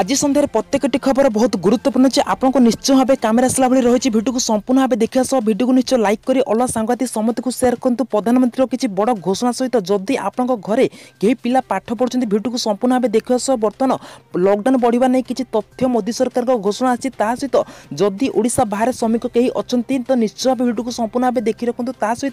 আজ সন্ধ্যার প্রত্যেকটি খবর বহুত গুরুত্বপূর্ণ যে আপনার নিশ্চয় ভাবে ক্যামেরা আসলা ভাবে রয়েছে ভিডিওকে সম্পূর্ণ ভাবে দেখা সহ ভিডিওকে নিশ্চয় লাইক করে অল সাংঘাতি সমস্তকে সেয়ার করতু প্রধানমন্ত্রীর কিছু বড় ঘোষণা সহ যদি আপনার ঘরে কেউ পিলা পাঠ পড়ছেন ভিডিওকে সম্পূর্ণ ভাবে দেখা সহ বর্তমান লকডাউন বড়া নিয়ে কিছু তথ্য মোদী সরকার ঘোষণা আছে তা সহ যদি ওড়শা বাহারে শ্রমিক কেউ অনেক তো নিশ্চয় ভাবে ভিডিওকে সম্পূর্ণ ভাবে দেখি রাখুন তা সহ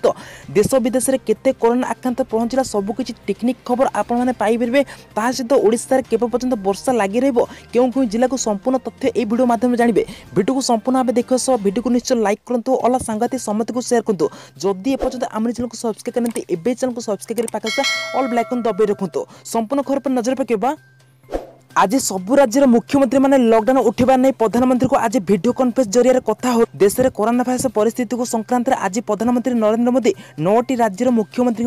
দেশ বিদেশের কেতে করোনা আক্রান্ত পৌঁছলা সবুকিছি টেকনিক খবর আপনার পাইপারে তা সহ ওড়শার কেবে পর্যন্ত বর্ষা লাগি রহব কেউ কেউ জেলাকে সম্পূর্ণ তথ্য এই ভিডিও মাধ্যমে জাঁবে ভিডিওকে সম্পূর্ণ ভাবে দেখা সহ ভিডিওকে নিশ্চয় লাইক করতু অলা সাংঘাতিক সমস্তকে সেয়ার করতু যদি এপর্যন্ত আমার চ্যানেলকে সবসক্রাইব করতে এবে চ্যানেলকে সবসক্রাইব করে পাখে অল ব্ল্যাক দবাই রাখতু সম্পূর্ণ খবর নজর পকাইবা আজ সবু রাজ্যের মুখ্যমন্ত্রী মানে লকডাউন উঠবা নিয়ে প্রধানমন্ত্রী আজ ভিডিও কনফরেন্স জরিয়ার কথা হো দেশের করোনা ভাইরস পরিস্থিতি সংক্রান্তে আজ প্রধানমন্ত্রী নরেন্দ্র মোদী নটি রাজ্যের মুখ্যমন্ত্রী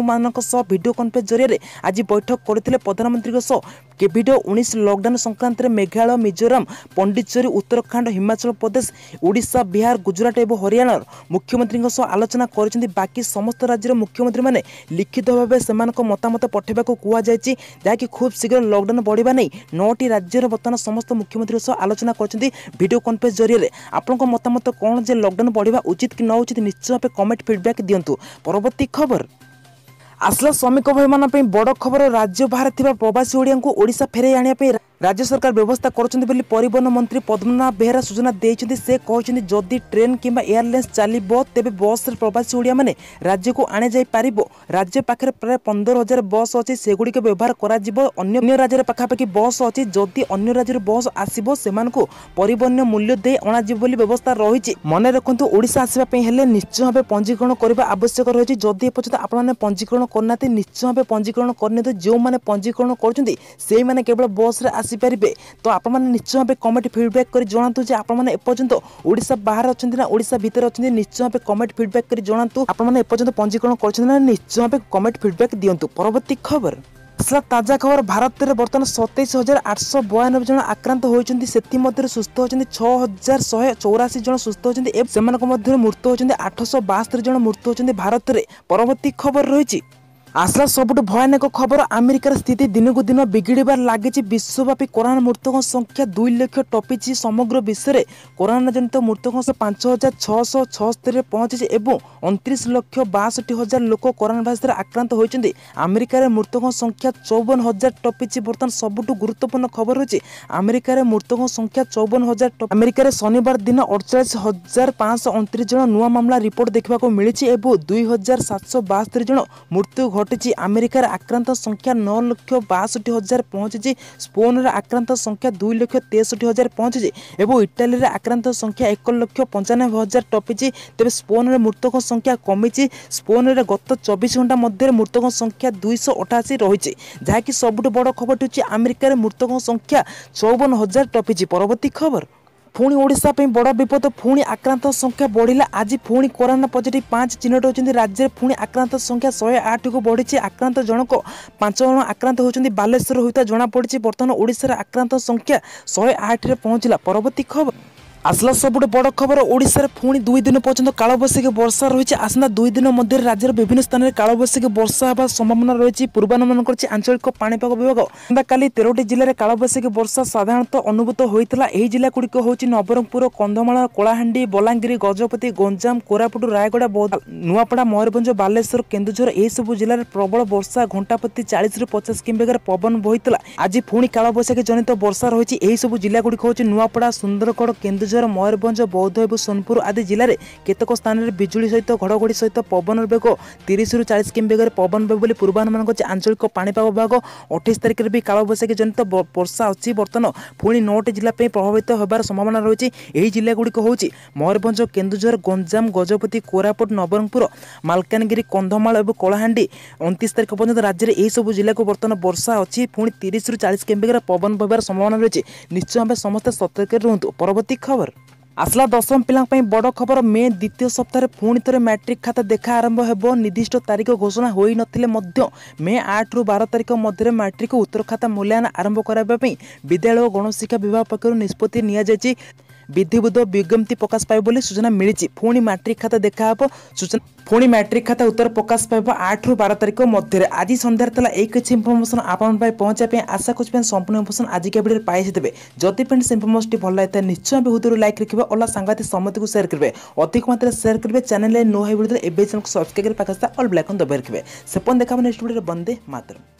সহ ভিডিও কনফরেন্স জরিয়ার আজ বৈঠক করে প্রধানমন্ত্রী সহ কোভিড উনিশ লকডাউন সংক্রান্তে মেঘালয় মিজোরাম পণ্ডিচেরি উত্তরাখণ্ড হিমাচল প্রদেশ ওড়শা বিহার গুজরাট এবং হরিয়ানার মুখ্যমন্ত্রী সহ আলোচনা করেছেন বাকি সমস্ত রাজ্যের মুখ্যমন্ত্রী মানে লিখিত ভাবে সে মতামত পঠাইবা কুয়া যাই যা খুব শীঘ্র লকডাউন বড়া নেই নটি ଆଠଟି ରାଜ୍ୟର ବର୍ତ୍ତମାନ ସମସ୍ତ ମୁଖ୍ୟମନ୍ତ୍ରୀଙ୍କ ସହ ଆଲୋଚନା କରିଛନ୍ତି ଭିଡ଼ିଓ କନଫରେନ୍ସ ଜରିଆରେ ଆପଣଙ୍କ ମତାମତ କ'ଣ ଯେ ଲକ୍ଡାଉନ୍ ବଢ଼ିବା ଉଚିତ କି ନ ଉଚିତ ନିଶ୍ଚୟ ଭାବେ କମେଣ୍ଟ ଫିଡ଼ବ୍ୟାକ୍ ଦିଅନ୍ତୁ ପରବର୍ତ୍ତୀ ଖବର ଆସିଲା ଶ୍ରମିକ ଭାଇମାନଙ୍କ ପାଇଁ ବଡ଼ ଖବର ରାଜ୍ୟ ବାହାରେ ଥିବା ପ୍ରବାସୀ ଓଡ଼ିଆଙ୍କୁ ଓଡ଼ିଶା ଫେରାଇ ଆଣିବା ପାଇଁ রাজ্য সরকার ব্যবস্থা করছেন বলে পরিবহন মন্ত্রী পদ্মনাভ বেহরা সূচনা দিয়েছেন সে কিন্তু যদি ট্রেন কিংবা এয়ারলাইন্স চালব তেবে বসরে প্রবাসী ওড়িয়া মানে রাজ্যক আনে যাই আণাযাইপার রাজ্য পাখে প্রায় পনেরো হাজার বস অছে সেগুড়ি ব্যবহার করা অন্য অন্য রাজ্যের পাখাপাখি বস অছে যদি অন্য রাজ্যের বস আসব সে পরিবহন মূল্য দিয়ে অণাযিব বলে ব্যবস্থা রয়েছে মনে রাখতু ওড়শা আসা হলে নিশ্চয়ভাবে পঞ্জীকরণ করা আবশ্যক রয়েছে যদি এপর্যন্ত আপনার পঞ্জীকরণ করুনা নিশ্চয় ভাবে পঞ্জীকরণ করে নিতে যে পঞ্জীকরণ করছেন সেই মানে কেবল বসরে আস ଆସିପାରିବେ ତ ଆପଣମାନେ ନିଶ୍ଚୟ ଭାବେ କମେଣ୍ଟ ଫିଡ଼ବ୍ୟାକ୍ କରି ଜଣାନ୍ତୁ ଯେ ଆପଣମାନେ ଏପର୍ଯ୍ୟନ୍ତ ଓଡ଼ିଶା ବାହାରେ ଅଛନ୍ତି ନା ଓଡ଼ିଶା ଭିତରେ ଅଛନ୍ତି ନିଶ୍ଚୟ ଭାବେ କମେଣ୍ଟ ଫିଡ଼ବ୍ୟାକ୍ କରି ଜଣାନ୍ତୁ ଆପଣମାନେ ଏପର୍ଯ୍ୟନ୍ତ ପଞ୍ଜୀକରଣ କରିଛନ୍ତି ନା ନିଶ୍ଚୟ ଭାବେ କମେଣ୍ଟ ଫିଡ଼ବ୍ୟାକ୍ ଦିଅନ୍ତୁ ପରବର୍ତ୍ତୀ ଖବର আসলা তাজা খবর ভারতের বর্তমান সতেইশ হাজার আটশো বয়ানব্বই জন আক্রান্ত হয়েছেন সেমধ্যে সুস্থ হচ্ছেন ছ হাজার শহে চৌরাশি জন সুস্থ হচ্ছেন এবং সে মৃত্যু হচ্ছেন আটশো বাস্তরি জন মৃত্যু হচ্ছেন ভারতের পরবর্তী খবর রয়েছে আসলা সবুঠ ভয়ানক খবর আমেরিকার স্থিতি দিনকু দিন বিগিড়বার লাগিছে বিশ্বব্যাপী করোনা মৃতক সংখ্যা দুই লক্ষ টপিছে সমগ্র বিশ্বের বিশ্বে করোনাজনিত মৃতক পাঁচ হাজার ছশ ছস্তরে পৌঁছিছে এবং অনত্রিশ লক্ষ বাষট্টি হাজার লোক করোনা ভাইরাস আক্রান্ত হয়েছেন আমেরিকার মৃতক সংখ্যা চৌবন হাজার টপিছে বর্তমান সবুঠ গুরুত্বপূর্ণ খবর হচ্ছে আমেরিকার মৃতক সংখ্যা চৌবন হাজার আমেরিকার শনিবার দিন অড়চাশ হাজার পাঁচশহ অনত্রিশ জন নূয়া মামলা রিপোর্ট দেখা মিছে এবং দুই হাজার সাতশো বাস্তরি জন মৃত্যু ঘটিছে আমেরিকার আক্রান্ত সংখ্যা ন লক্ষ বাষট্টি হাজার পৌঁছিছে স্পেনের আক্রান্ত সংখ্যা দুই লক্ষ তেষট্টি হাজার পৌঁছিছে এবং ইটালির আক্রান্ত সংখ্যা এক লক্ষ পঞ্চানব্বই হাজার টপিছে তবে স্পেনের মৃতক সংখ্যা কমিছে স্পেনের গত চব্বিশ ঘণ্টা মধ্যে মৃতক সংখ্যা দুইশ অঠাশি রয়েছে যা কি সবুঠ বড় খবরটি হচ্ছে আমেরিকার মৃতক সংখ্যা চৌবন হাজার টপিছে পরবর্তী খবর ପୁଣି ଓଡ଼ିଶା ପାଇଁ ବଡ଼ ବିପଦ ପୁଣି ଆକ୍ରାନ୍ତ ସଂଖ୍ୟା ବଢ଼ିଲା ଆଜି ପୁଣି କରୋନା ପଜିଟିଭ୍ ପାଞ୍ଚ ଚିହ୍ନଟ ହେଉଛନ୍ତି ରାଜ୍ୟରେ ପୁଣି ଆକ୍ରାନ୍ତ ସଂଖ୍ୟା ଶହେ ଆଠକୁ ବଢ଼ିଛି ଆକ୍ରାନ୍ତ ଜଣକ ପାଞ୍ଚ ଜଣ ଆକ୍ରାନ୍ତ ହେଉଛନ୍ତି ବାଲେଶ୍ୱର ହୋଇଥିବା ଜଣାପଡ଼ିଛି ବର୍ତ୍ତମାନ ଓଡ଼ିଶାରେ ଆକ୍ରାନ୍ତ ସଂଖ୍ୟା ଶହେ ଆଠରେ ପହଞ୍ଚିଲା ପରବର୍ତ୍ତୀ ଖବର আসলা সবুঠ বড় খবর ওড়শার পুঁ দুই দিন পর্যন্ত কালবৈশাখী বর্ষা রয়েছে আসন্তা দুই দিন মধ্যে রাজ্যের বিভিন্ন স্থানের কালবৈশাখী বর্ষা হওয়ার সম্ভাবনা রয়েছে পূর্বানুমান করেছে আঞ্চলিক পাপাগ বিভাগ আসন্তকালি তেরোটি জেলার কালবৈশাখী বর্ষা সাধারণত অনুভূত হয়েছিল এই জেলাগুড়িক হচ্ছে নবরঙ্গপুর কন্ধমাল কলাহান্ডি বলাঙ্গীর গজপতি গঞ্জাম কোরাপুট রায়গড়া বৌদ্ধ নুয়াপড়া ময়ূরভঞ্জ বালেশ্বর কেন্দুঝর এইসব জেলার প্রবল বর্ষা ঘণ্টাপ্রতি রু পচাশ কিমিবেগার পবন বহিলা আজ পুঁ কালবৈশাখী জনিত বর্ষা রয়েছে এইসব জেলাগুড়ি হচ্ছে নুয়াপড়া সুন্দরগড় কেন্দুঝর କେନ୍ଦୁଝର ମୟୂରଭଞ୍ଜ ବୌଦ୍ଧ ଏବଂ ସୋନପୁର ଆଦି ଜିଲ୍ଲାରେ କେତେକ ସ୍ଥାନରେ ବିଜୁଳି ସହିତ ଘଡ଼ଘଡ଼ି ସହିତ ପବନ ବେଗ ତିରିଶରୁ ଚାଳିଶ କିମ୍ ବେଗରେ ପବନ ହେବ ବୋଲି ପୂର୍ବାନୁମାନ କରିଛି ଆଞ୍ଚଳିକ ପାଣିପାଗ ବିଭାଗ ଅଠେଇଶ ତାରିଖରେ ବି କାଳବୈଶାଖୀ ଜନିତ ବର୍ଷା ଅଛି ବର୍ତ୍ତମାନ ପୁଣି ନଅଟି ଜିଲ୍ଲା ପାଇଁ ପ୍ରଭାବିତ ହେବାର ସମ୍ଭାବନା ରହିଛି ଏହି ଜିଲ୍ଲା ଗୁଡ଼ିକ ହେଉଛି ମୟୂରଭଞ୍ଜ କେନ୍ଦୁଝର ଗଞ୍ଜାମ ଗଜପତି କୋରାପୁଟ ନବରଙ୍ଗପୁର ମାଲକାନଗିରି କନ୍ଧମାଳ ଏବଂ କଳାହାଣ୍ଡି ଅଣତିରିଶ ତାରିଖ ପର୍ଯ୍ୟନ୍ତ ରାଜ୍ୟରେ ଏହିସବୁ ଜିଲ୍ଲାକୁ ବର୍ତ୍ତମାନ ବର୍ଷା ଅଛି ପୁଣି ତିରିଶରୁ ଚାଳିଶ କେମ୍ବେଗର ପବନ ବହିବାର ସମ୍ଭାବନା ରହିଛି ନିଶ୍ଚୟ ଭାବେ ସମସ୍ତେ ସତର୍କରେ ରୁହନ୍ତୁ ପରବର୍ତ୍ତୀ ଖବର ଖବର ଆସିଲା ଦଶମ ପିଲାଙ୍କ ପାଇଁ ବଡ଼ ଖବର ମେ ଦ୍ୱିତୀୟ ସପ୍ତାହରେ ପୁଣି ଥରେ ମ୍ୟାଟ୍ରିକ୍ ଖାତା ଦେଖା ଆରମ୍ଭ ହେବ ନିର୍ଦ୍ଦିଷ୍ଟ ତାରିଖ ଘୋଷଣା ହୋଇନଥିଲେ ମଧ୍ୟ ମେ ଆଠରୁ ବାର ତାରିଖ ମଧ୍ୟରେ ମ୍ୟାଟ୍ରିକ୍ ଉତ୍ତର ଖାତା ମୂଲ୍ୟାୟନ ଆରମ୍ଭ କରାଇବା ପାଇଁ ବିଦ୍ୟାଳୟ ଓ ଗଣଶିକ୍ଷା ବିଭାଗ ପକ୍ଷରୁ ନିଷ୍ପତ୍ତି ନିଆଯାଇଛି ବିଧିବଦ୍ଧ ବିଜ୍ଞପ୍ତି ପ୍ରକାଶ ପାଇବ ବୋଲି ସୂଚନା ମିଳିଛି ପୁଣି ମାଟ୍ରିକ୍ ଖାତା ଦେଖାହେବ ସୂଚନା ପୁଣି ମାଟ୍ରିକ୍ ଖାତା ଉତ୍ତର ପ୍ରକାଶ ପାଇବ ଆଠରୁ ବାର ତାରିଖ ମଧ୍ୟରେ ଆଜି ସନ୍ଧ୍ୟାରେ ଥିଲା ଏଇ କିଛି ଇନଫର୍ମେସନ୍ ଆପଣଙ୍କ ପାଇଁ ପହଞ୍ଚିବା ପାଇଁ ଆଶା କରୁଛି ପାଇଁ ସମ୍ପୂର୍ଣ୍ଣ ଇନଫର୍ମେସନ୍ ଆଜିକା ଭିଡ଼ିଓରେ ପାଇସାରିବେ ଯଦି ଫ୍ରେଣ୍ଡସ୍ ଇନଫର୍ମେସନ୍ଟି ଭଲ ଲାଗିଥାଏ ନିଶ୍ଚୟ ଭିଡ଼ିଓରୁ ଲାଇକ୍ ରଖିବେ ଅଲଗା ସାଙ୍ଗସାଥି ସମସ୍ତଙ୍କୁ ସେୟାର କରିବେ ଅଧିକ ମାତ୍ରାରେ ସେୟାର କରିବେ ଚ୍ୟାନେଲ୍ରେ ନୂଆ ହୋଇଥିଲେ ଏବେ ଚ୍ୟାନେଲ୍କୁ ସବସ୍କ୍ରାଇବ୍ କରି ପାଖରେ ଅଲ୍ ବ୍ଲାକ୍ ଦବାଇ ରଖିବେ ସେପର୍ଯ୍ୟନ୍ତ ଦେଖା ନେକ୍ସଟ ଭିଡ଼ିଓରେ ବନ୍ଦେ ମାତ୍ର